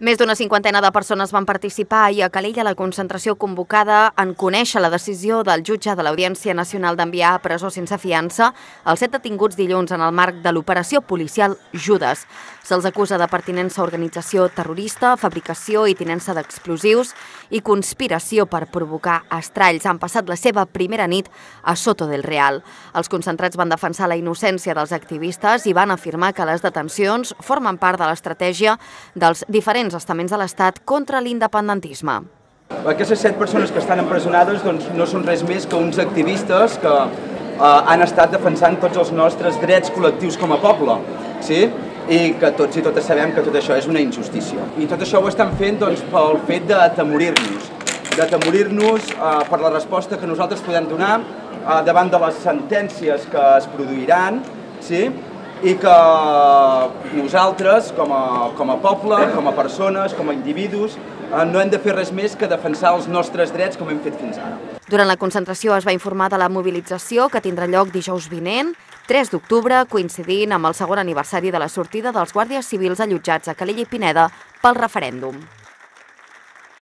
Més d'una cinquantena de persones van participar ahir a Calella la concentració convocada en conèixer la decisió del jutge de l'Audiència Nacional d'enviar a presó sense fiança els set detinguts dilluns en el marc de l'operació policial Judes. Se'ls acusa de pertinença a organització terrorista, fabricació i tinença d'explosius i conspiració per provocar estralls. Han passat la seva primera nit a Soto del Real. Els concentrats van defensar la innocència dels activistes i van afirmar que les detencions formen part de l'estratègia dels diferents diferents estaments de l'Estat contra l'independentisme. Aquestes set persones que estan empresonades doncs, no són res més que uns activistes que eh, han estat defensant tots els nostres drets col·lectius com a poble, sí? i que tots i totes sabem que tot això és una injustícia. I tot això ho estan fent doncs, pel fet d'atemorir-nos, d'atemorir-nos eh, per la resposta que nosaltres podem donar eh, davant de les sentències que es produiran, sí? I que nosaltres, com a, com a poble, com a persones, com a individus, eh, no hem de fer res més que defensar els nostres drets com hem fet fins ara. Durant la concentració es va informar de la mobilització que tindrà lloc dijous vinent, 3 d'octubre, coincidint amb el segon aniversari de la sortida dels guàrdies civils allotjats a Calella i Pineda pel referèndum.